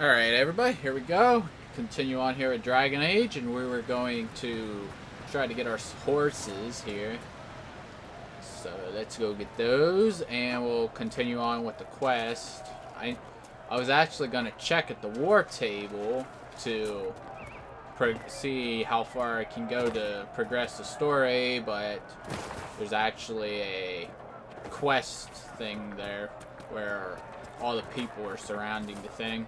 Alright, everybody, here we go. Continue on here at Dragon Age, and we were going to try to get our horses here. So let's go get those, and we'll continue on with the quest. I, I was actually going to check at the war table to see how far I can go to progress the story, but there's actually a quest thing there where all the people are surrounding the thing.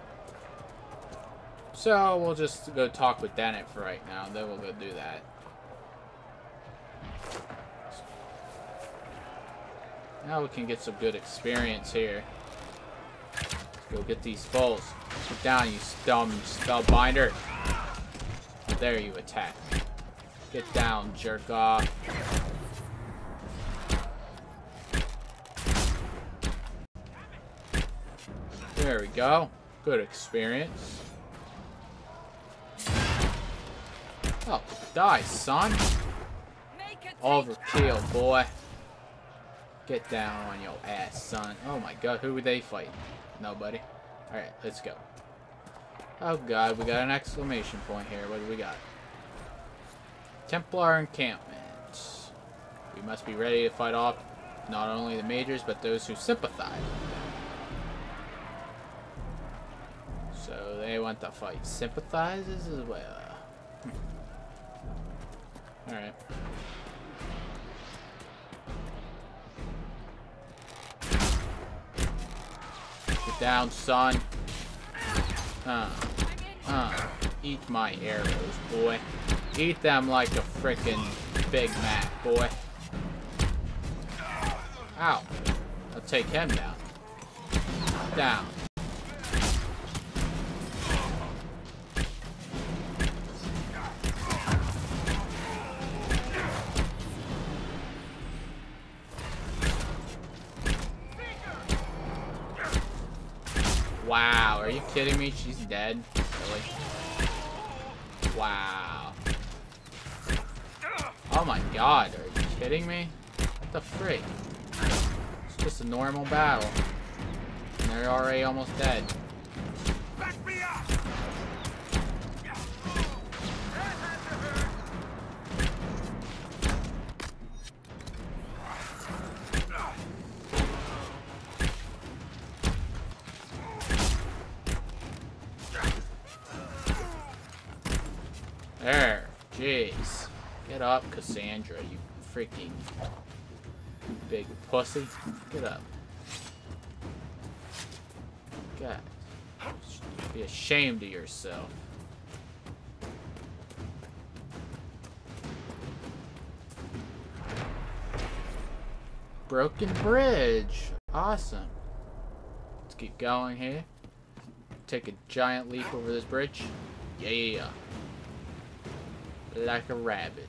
So we'll just go talk with Dennet for right now, then we'll go do that. Now we can get some good experience here. Let's go get these foals. Get down, you dumb spellbinder. There you attack. Get down, jerk off. There we go. Good experience. Oh, die, son. Overkill, boy. Get down on your ass, son. Oh my god, who would they fight? Nobody. Alright, let's go. Oh god, we got an exclamation point here. What do we got? Templar encampment. We must be ready to fight off not only the majors, but those who sympathize So they want to fight sympathizers as well. Hmm. Alright. Get down, son. Uh, uh, eat my arrows, boy. Eat them like a frickin' Big Mac, boy. Ow. I'll take him down. Down. You kidding me? She's dead. Really? Wow. Oh my god, are you kidding me? What the freak? It's just a normal battle. And they're already almost dead. Up, Cassandra, you freaking big pussy. Get up. God. Be ashamed of yourself. Broken bridge. Awesome. Let's get going here. Take a giant leap over this bridge. Yeah like a rabbit.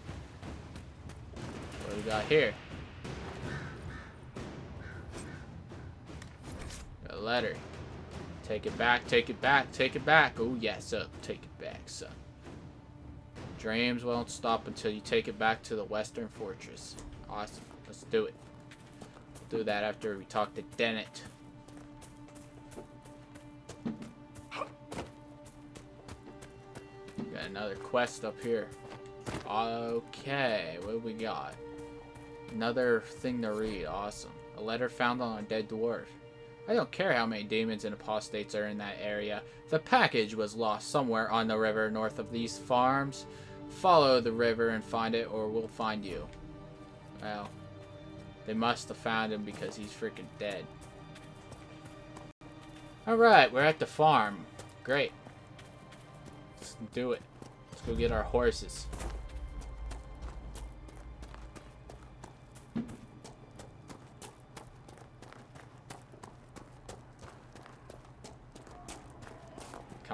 What we got here? a letter. Take it back, take it back, take it back. Oh, yes, up. Take it back, son. Dreams won't stop until you take it back to the Western Fortress. Awesome. Let's do it. We'll do that after we talk to Dennet. Got another quest up here. Okay, what do we got? Another thing to read. Awesome. A letter found on a dead dwarf. I don't care how many demons and apostates are in that area. The package was lost somewhere on the river north of these farms. Follow the river and find it, or we'll find you. Well, they must have found him because he's freaking dead. Alright, we're at the farm. Great. Let's do it. Let's go get our horses.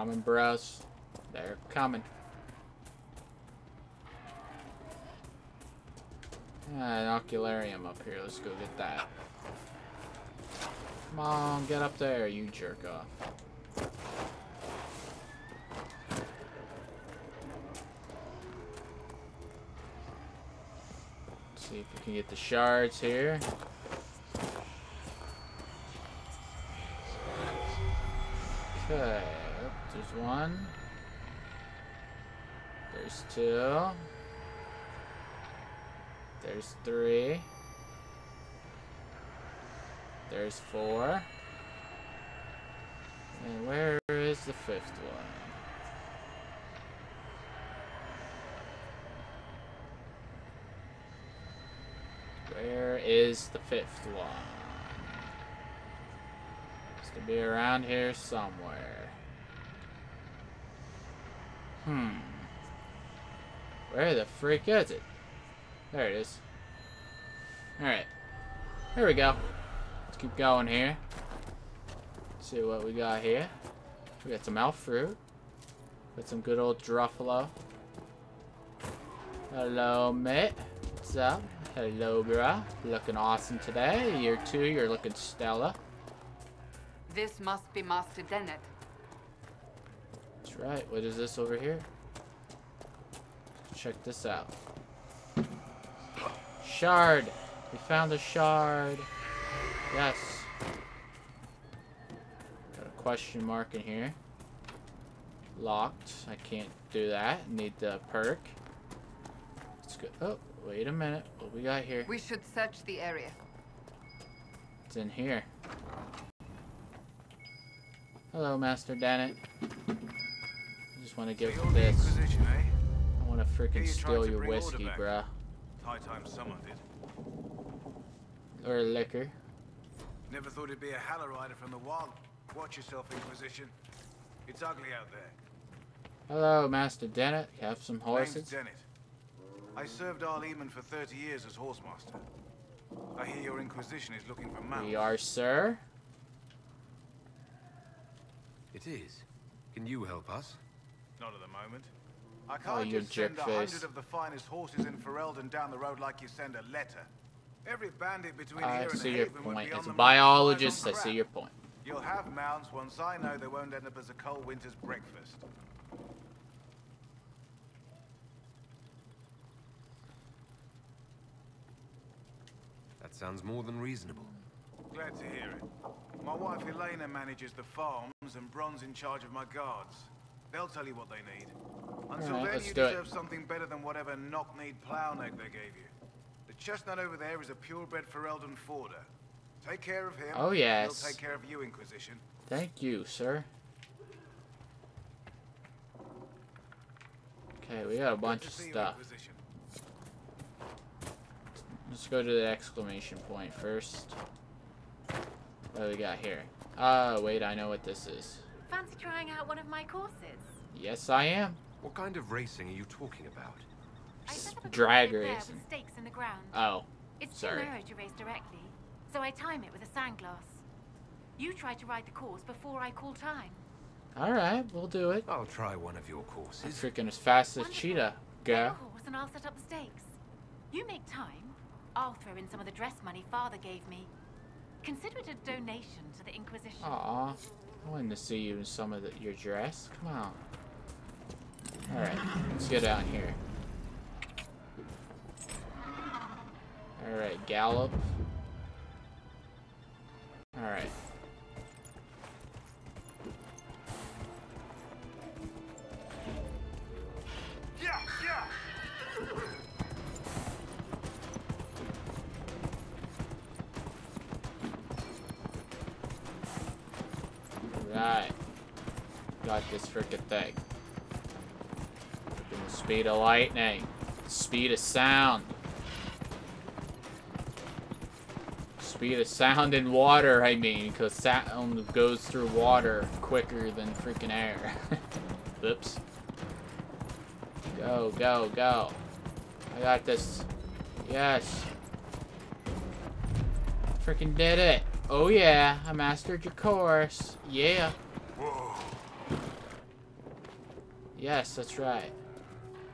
Coming, bros. They're coming. Ah, an ocularium up here. Let's go get that. Come on, get up there, you jerk off. Let's see if we can get the shards here. Okay. There's one. There's two. There's three. There's four. And where is the fifth one? Where is the fifth one? Has to be around here somewhere. Hmm. Where the freak is it? There it is. Alright. Here we go. Let's keep going here. See what we got here. We got some elf fruit. Got some good old Druffalo. Hello, mate. What's up? Hello, bruh. Looking awesome today. Year two, you're looking stellar. This must be Master Dennet. Right. What is this over here? Check this out. Shard. We found a shard. Yes. Got a question mark in here. Locked. I can't do that. Need the perk. Let's go. Oh, wait a minute. What we got here? We should search the area. It's in here. Hello, Master Dennet. I want to give So you're this. Eh? I want to Here freaking steal your whiskey, back. bruh. High time someone did. Or liquor. Never thought it'd be a Halorider from the wild. Watch yourself, Inquisition. It's ugly out there. Hello, Master Dennet. You have some Name's horses? Dennet. I served Arl Eamon for 30 years as horsemaster. I hear your Inquisition is looking for mounts. We are, sir. It is. Can you help us? Not at the moment. I Oh, can't you just send a hundred of the finest horses in Ferelden down the road like you send a letter. Every bandit between I here and see your Haven would point. be on As a the move with biologist, I see your point. You'll have mounts once I know they won't end up as a cold winter's breakfast. That sounds more than reasonable. Glad to hear it. My wife Elena manages the farms and Bron's in charge of my guards. They'll tell you what they need. Until Alright, then, you do it. deserve something better than whatever knock-kneed plow neck they gave you. The chestnut over there is a purebred Ferelden Forder. Take care of him. Oh, yes. He'll take care of you, Inquisition. Thank you, sir. Okay, we got a bunch of stuff. Let's go to the exclamation point first. What do we got here? Ah, wait, I know what this is. Fancy trying out one of my courses? Yes, I am. What kind of racing are you talking about? I set up a Drag racing. with stakes in the ground. Oh, it's sorry. too narrow to race directly, so I time it with a sandglass. You try to ride the course before I call time. alright, we'll do it. I'll try one of your I'm courses. freaking as fast as Wonderful. Cheetah. Take Go. a horse and I'll set up the stakes. You make time. I'll throw in some of the dress money Father gave me. Consider it a donation to the Inquisition. Aw, I wanted to see you in some of the, your dress. Come on. Alright, let's get down here. Alright, gallop. Alright. Thing. The speed of lightning. Speed of sound. Speed of sound in water, I mean, because sound goes through water quicker than freaking air. Oops. Go, go, go. I got this. Yes. Freaking did it. Oh yeah, I mastered your course. Yeah. Yes, that's right.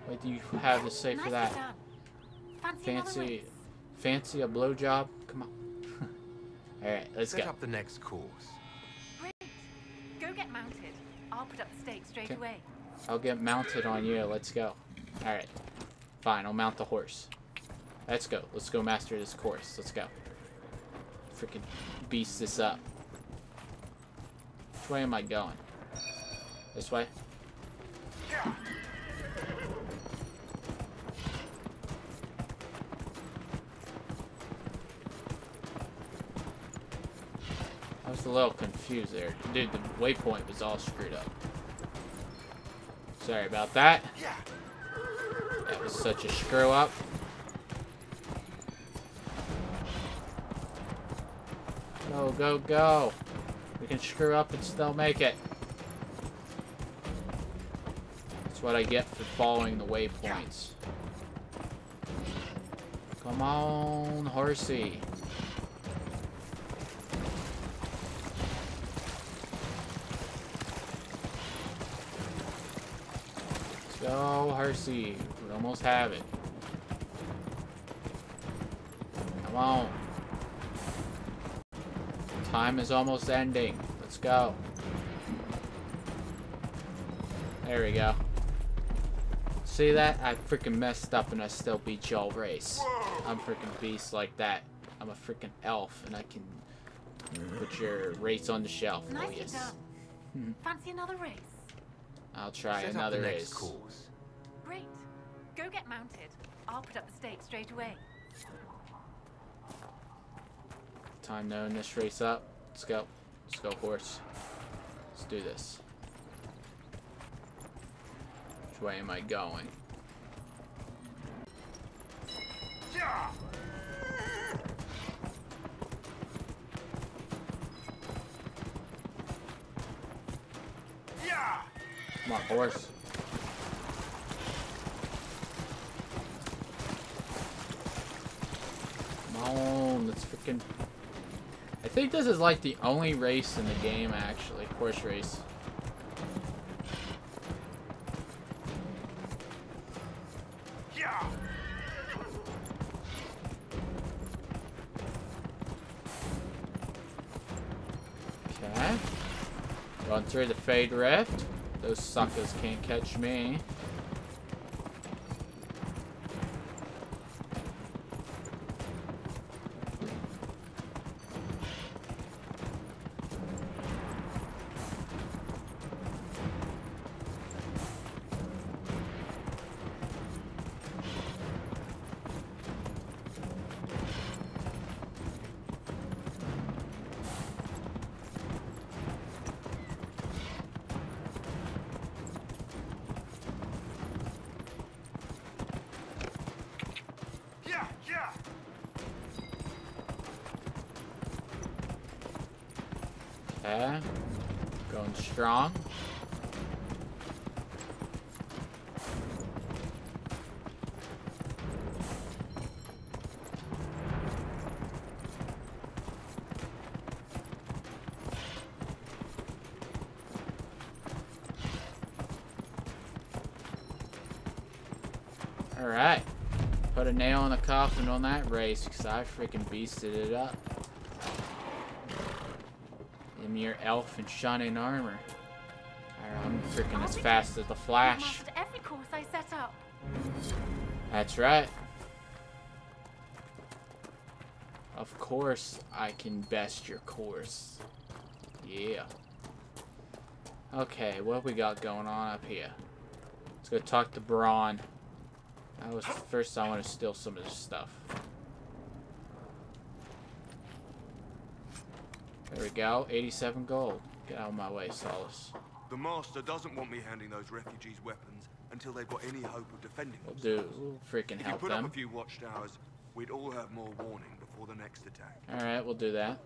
What do you have to say for that? Fancy, Fancy, race? fancy a blowjob? Come on. Alright, let's Set go. up the next course. Great. Go get mounted. I'll put up the stakes straight Okay. away. I'll get mounted on you. Let's go. Alright. Fine, I'll mount the horse. Let's go. Let's go master this course. Let's go. Freaking beast this up. Which way am I going? This way. I was a little confused there. Dude, the waypoint was all screwed up. Sorry about that. That was such a screw up. Go, go, go. We can screw up and still make it. That's what I get for following the waypoints. Come on, horsey. Let's go, horsey. We almost have it. Come on. Time is almost ending. Let's go. There we go. See that? I freaking messed up and I still beat y'all race. I'm freaking beast like that. I'm a freaking elf and I can put your race on the shelf. Oh yes. done. Hmm. Fancy another race? I'll try Set up another the race. next course. Great. Go get mounted. I'll put up the stakes straight away. Time to own this race up. Let's go. Let's go, horse. Let's do this. Which way am I going? Come on, horse. Come on, let's freaking. I think this is like the only race in the game, actually. Horse race. Through the Fade Rift. Those suckers can't catch me. Okay. Going strong. Alright. Put a nail in the coffin on that race because I freaking beasted it up. In your elf and shining armor. I'm freaking as fast as the Flash. every course I set up. That's right. Of course, I can best your course. Yeah. Okay, what we got going on up here? Let's go talk to Bron. That was first. I want to steal some of this stuff. There we go. 87 gold. Get out of my way, Solas. The Master doesn't want me handing those refugees weapons until they've got any hope of defending We'll themselves. do. We'll freaking If you help put up a few watchtowers, we'd all have more warning before the next attack. Alright, we'll do that.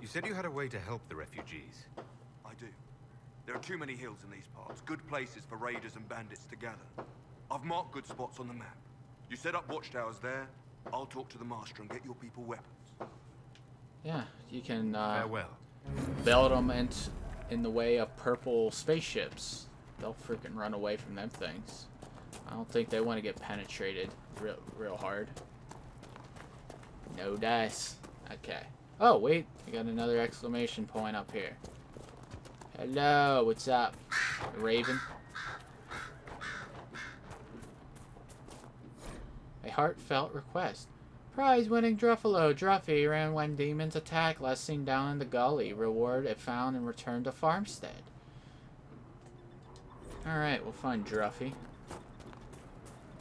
You said you had a way to help the refugees. I do. There are too many hills in these parts, good places for raiders and bandits to gather. I've marked good spots on the map. You set up watchtowers there, I'll talk to the Master and get your people weapons. Yeah, you can uh, Farewell. build them in, in the way of purple spaceships. They'll freaking run away from them things. I don't think they want to get penetrated real, real hard. No dice. Okay. Oh, wait. We got another exclamation point up here. Hello, what's up? Raven? A heartfelt request. Prize-winning Druffalo Druffy ran when demons attack seen down in the gully. Reward if found and returned to Farmstead. Alright, we'll find Druffy.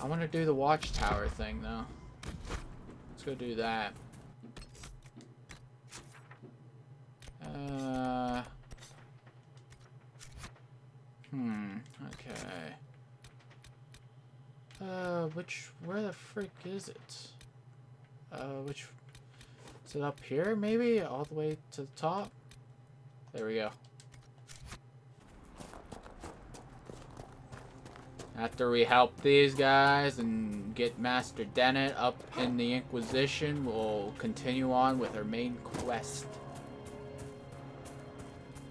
I want to do the watchtower thing, though. Let's go do that. Uh... Hmm, okay. Uh, which, where the frick is it? Uh, which, is it up here, maybe? All the way to the top? There we go. After we help these guys and get Master Dennet up in the Inquisition, we'll continue on with our main quest.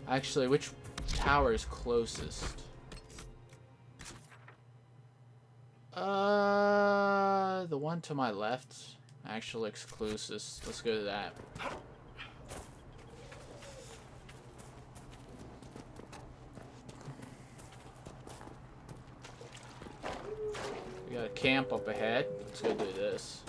Actually, which tower is closest? Uh, the one to my left looks closest. Let's go to that. We got a camp up ahead. Let's go do this.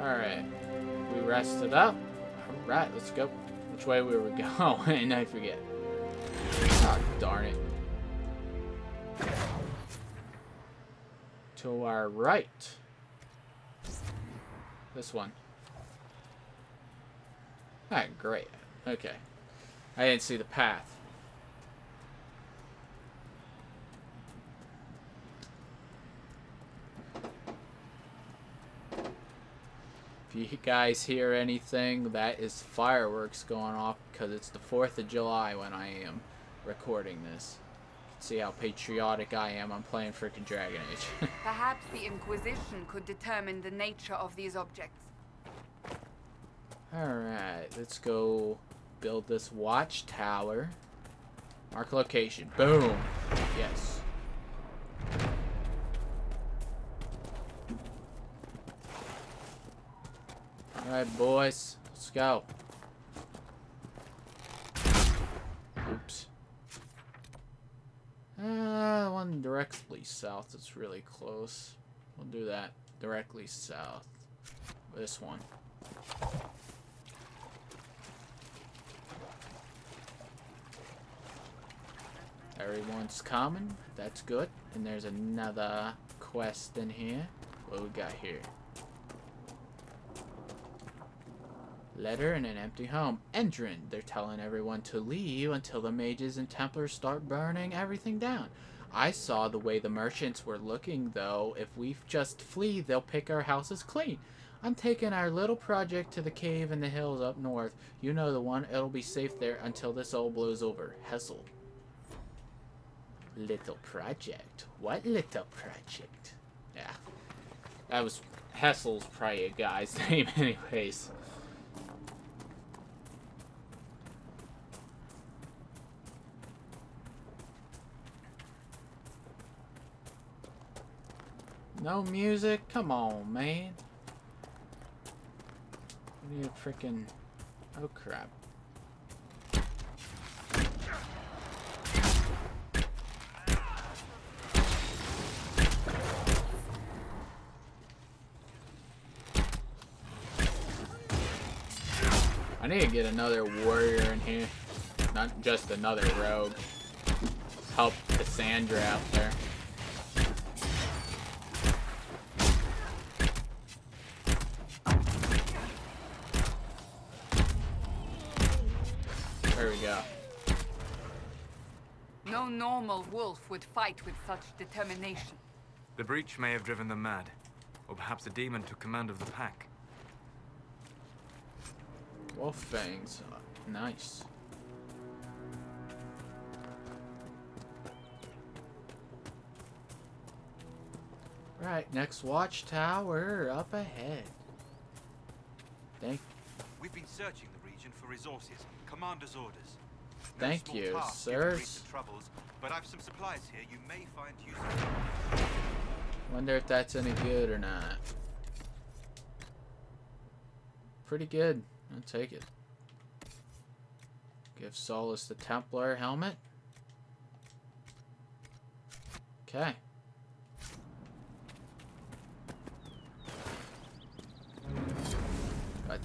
Alright. We rested up. Alright, let's go. Which way we were going? I forget. Oh, darn it. To our right. This one. Alright, great. Okay. I didn't see the path. If you guys hear anything, that is fireworks going off because it's the 4th of July when I am recording this. See how patriotic I am. I'm playing freaking Dragon Age. Perhaps the Inquisition could determine the nature of these objects. Alright, let's go build this watchtower. Mark location. Boom. Yes. Boys. Let's go. Oops. Uh, one directly south. It's really close. We'll do that directly south. This one. Everyone's coming. That's good. And there's another quest in here. What we got here? Letter in an empty home. Endrin. They're telling everyone to leave until the mages and Templars start burning everything down. I saw the way the merchants were looking, though. If we just flee, they'll pick our houses clean. I'm taking our little project to the cave in the hills up north. You know the one. It'll be safe there until this all blows over. Hessel. Little project. What little project? Yeah. That was Hessel's probably a guy's name anyways. No music? Come on, man. We need a freaking... Oh, crap. I need to get another warrior in here. Not just another rogue. Help Cassandra out. There wolf would fight with such determination. The breach may have driven them mad. Or perhaps a demon took command of the pack. Wolf fangs. Uh, nice. Right, next watchtower up ahead. Thank you. We've been searching the region for resources. Commander's orders. No Thank you, sirs. troubles, but I've some supplies here you may find useful. Wonder if that's any good or not. Pretty good. I'll take it. Give Solas the Templar helmet. Okay. But,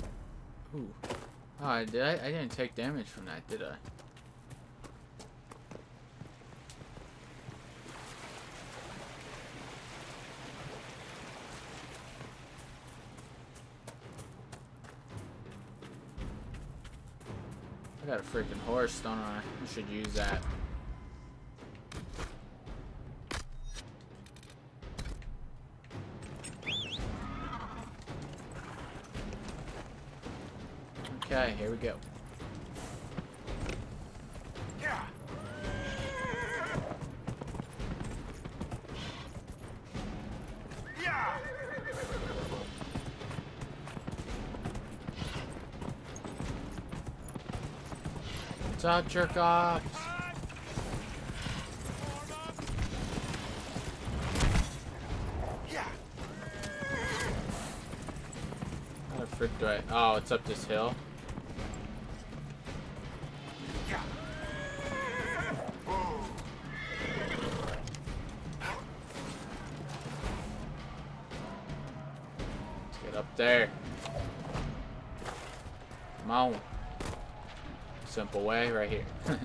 ooh. Oh, did I? I didn't take damage from that, did I? I got a freaking horse, don't I? I should use that. Okay, here we go. Up, jerk offs? How the frick do I? Oh, it's up this hill. Right here.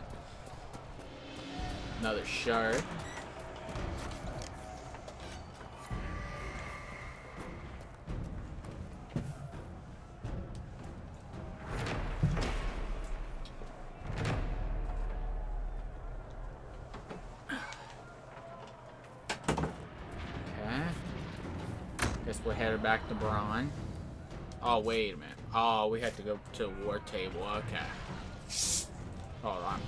Another shard. Okay. Guess we're headed back to Bron. Oh, wait a minute. Oh, we had to go to war table. Okay. Hold on.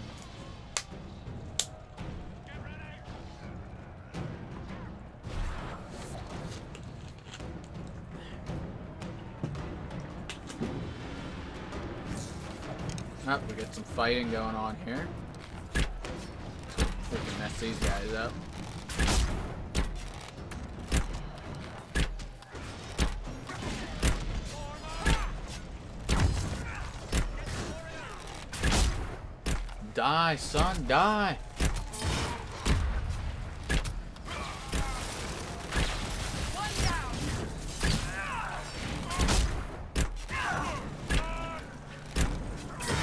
Oh, we got some fighting going on here. We can mess these guys up. Die, son, die!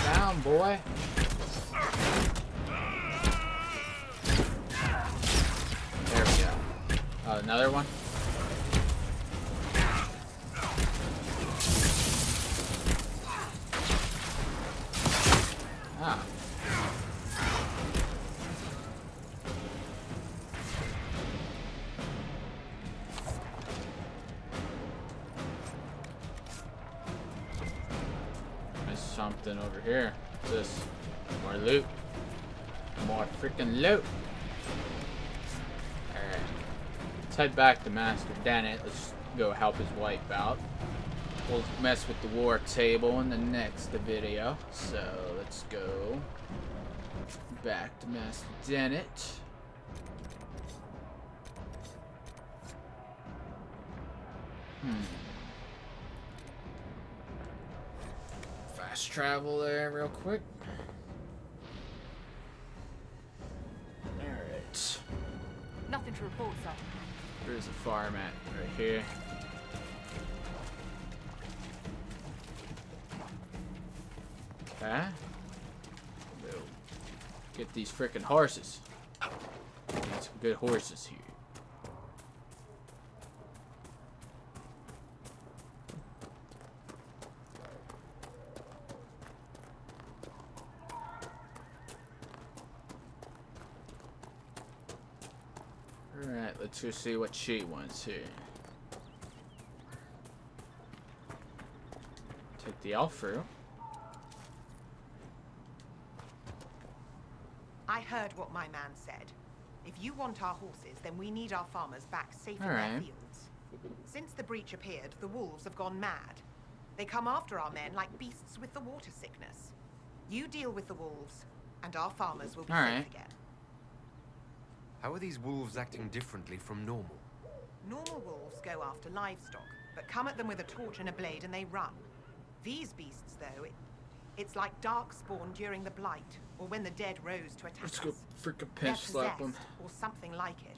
Down, boy. There we go. Oh, another one? Over here. What's this? More loot. More freaking loot. Alright. Let's head back to Master Dennet. Let's go help his wife out. We'll mess with the war table in the next video. So let's go back to Master Dennet. Fast travel there real quick. Alright. Nothing to report, sir. There's a farm at right here. We'll get these frickin' horses. Get some good horses here. Let's see what she wants here. Take the elf through. I heard what my man said. If you want our horses, then we need our farmers back safe in their fields. Since the breach appeared, the wolves have gone mad. They come after our men like beasts with the water sickness. You deal with the wolves, and our farmers will be Alright. safe again. How are these wolves acting differently from normal? Normal wolves go after livestock, but come at them with a torch and a blade and they run. These beasts, though, it, it's like dark spawn during the Blight, or when the dead rose to attack Let's go us. freaking They're pinch slap them. or something like it.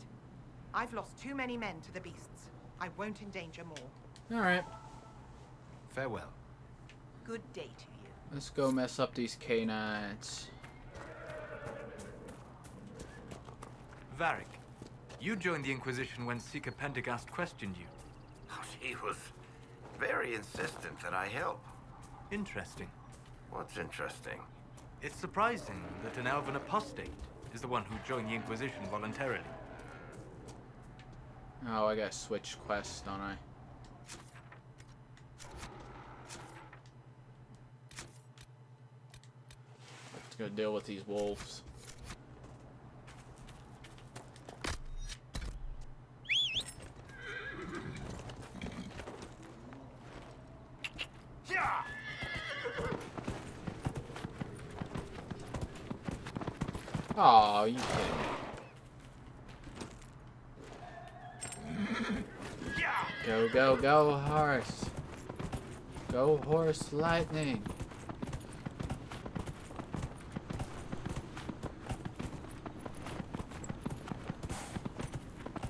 I've lost too many men to the beasts. I won't endanger more. Alright. Farewell. Good day to you. Let's go mess up these canines. Varric, you joined the Inquisition when Seeker Pentaghast questioned you. He was very insistent that I help. Interesting. What's interesting? It's surprising that an elven apostate is the one who joined the Inquisition voluntarily. Oh, I gotta switch quests, don't I? Let's go deal with these wolves. Oh, you kidding? Go, go, go, horse. Go, horse, lightning.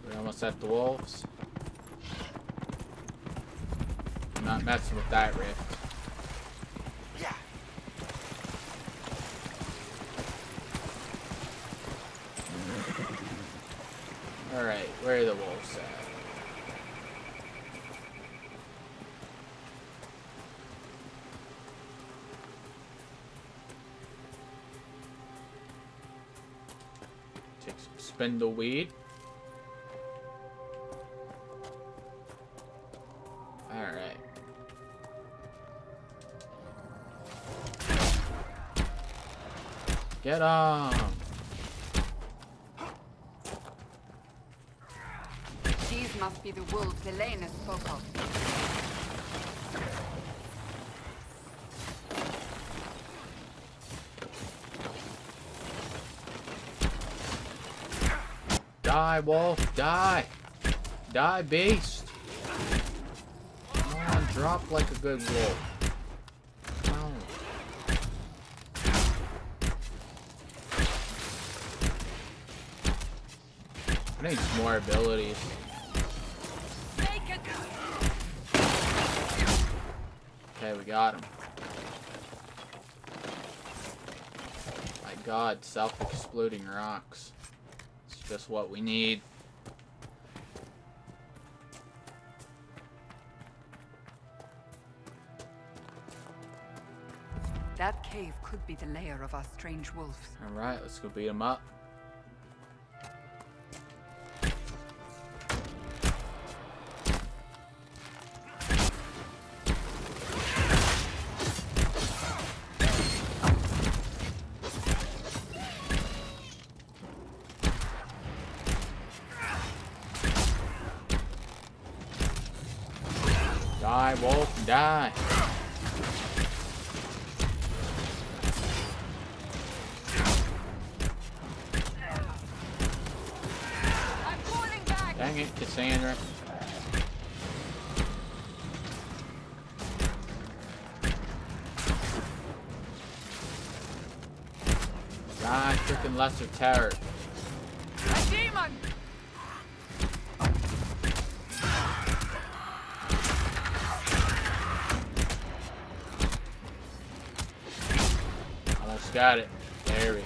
We're almost at the wolves. I'm not messing with that rift. Alright, where are the wolves at? Take some spindleweed. Alright. Get on! These must be the wolves Elena spoke of. Die, wolf, die! Die, beast! Come on, drop like a good wolf. I need more abilities. Okay, we got him. My god, self-exploding rocks. It's just what we need. That cave could be the lair of our strange wolves. Alright, let's go beat him up. Lesser terror. A demon! Almost got it. There we go.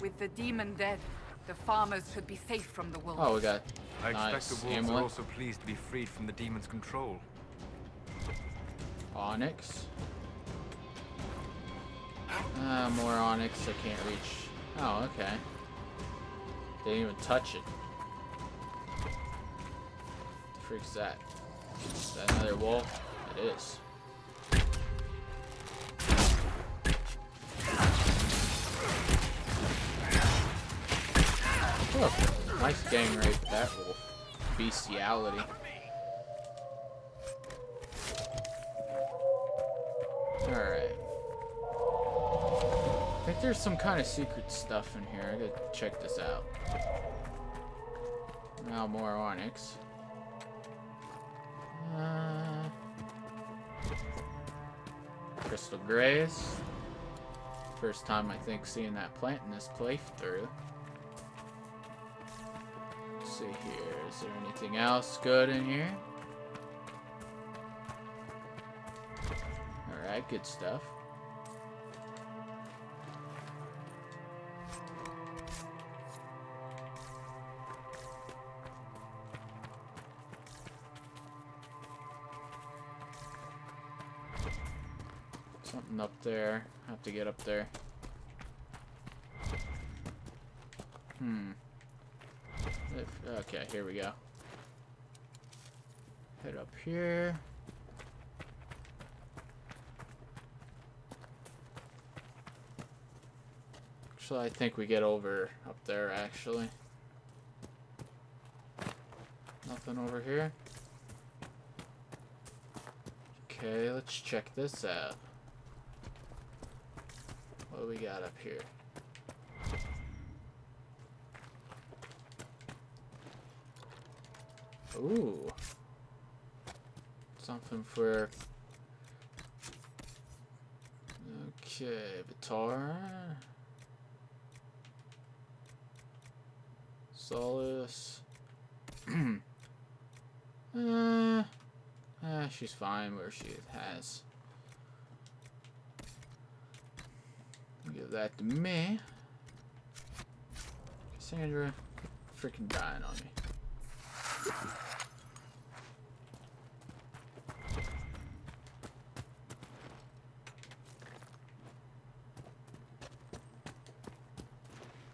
With the demon dead, the farmers should be safe from the wolves. Oh, we got I nice expect the wolves amulet. are also pleased to be freed from the demon's control. Onyx. Ah, more onyx. I can't reach. Oh, okay. Didn't even touch it. The freak's that? Is that another wolf? It is. Oh, nice gang rape that wolf. Bestiality. Alright. There's some kind of secret stuff in here. I gotta check this out. Now more onyx. Uh, crystal grace. First time I think seeing that plant in this playthrough. Let's see here. Is there anything else good in here? Alright, good stuff. There. Have to get up there. Hmm. If, okay, here we go. Head up here. Actually, I think we get over up there, actually. Nothing over here. Okay, let's check this out. What we got up here? Ooh. Something for... Okay, Vitar. Solas. uh, uh, she's fine where she has. Give that to me. Cassandra, freaking dying on me.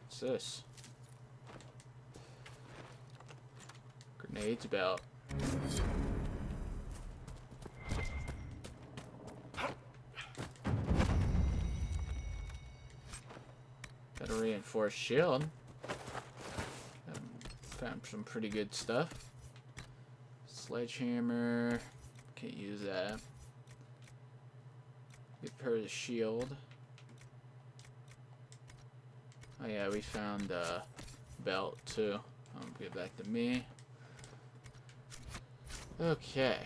What's this? Grenades about. Got a shield. Um, found some pretty good stuff. Sledgehammer. Can't use that. Good her the shield. Oh yeah, we found a belt too. I'll give that to me. Okay.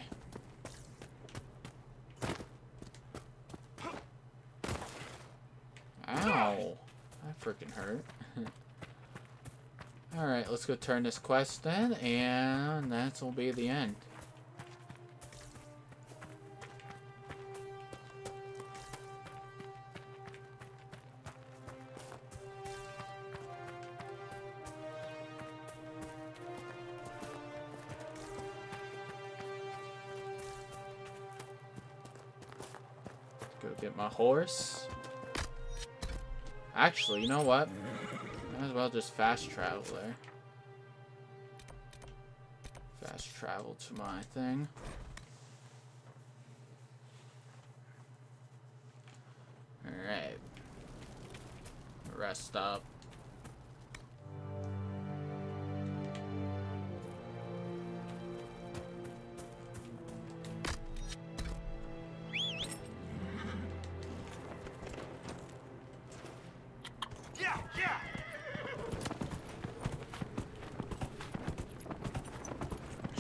Ow. That freaking hurt. Alright, let's go turn this quest in, and that will be the end. Go get my horse. Actually, you know what? Might as well just fast travel there. Fast travel to my thing. Alright. Rest up.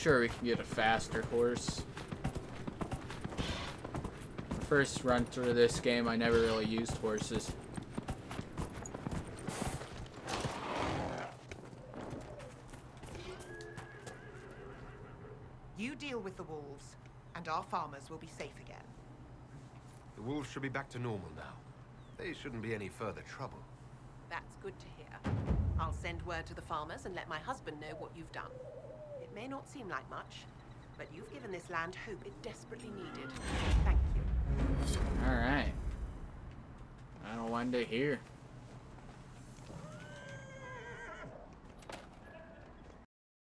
Sure, we can get a faster horse. First run through this game, I never really used horses. You deal with the wolves, and our farmers will be safe again. The wolves should be back to normal now. They shouldn't be any further trouble. That's good to hear. I'll send word to the farmers and let my husband know what you've done. May not seem like much, but you've given this land hope it desperately needed. Thank you. Alright. I don't want to hear.